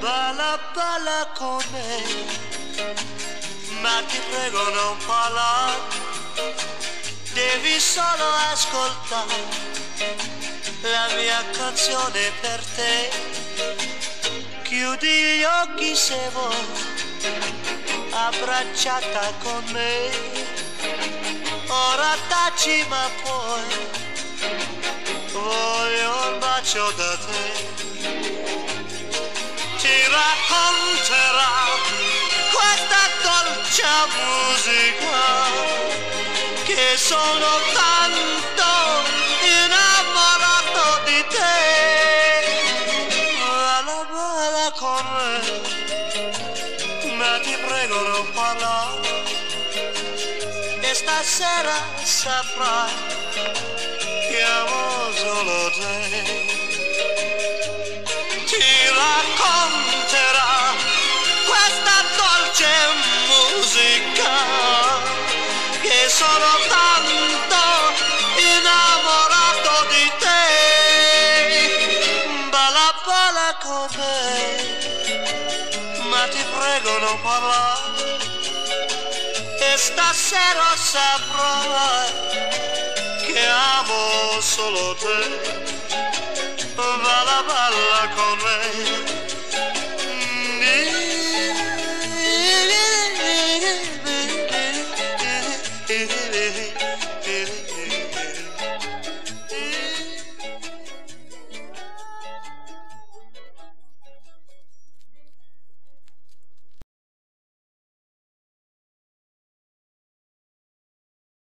Balla, balla con me, ma ti prego non parlare, devi solo ascoltare la mia canzone per te. Chiudi gli occhi se vuoi, abbracciata con me, ora taci ma poi bacio da te ti racconterà questa dolce musica che sono tanto innamorato di te. Balla, balla con me, ma ti prego non parlare. E stasera saprai che amo solo te stasera saprai che amo solo te. Balla balla con me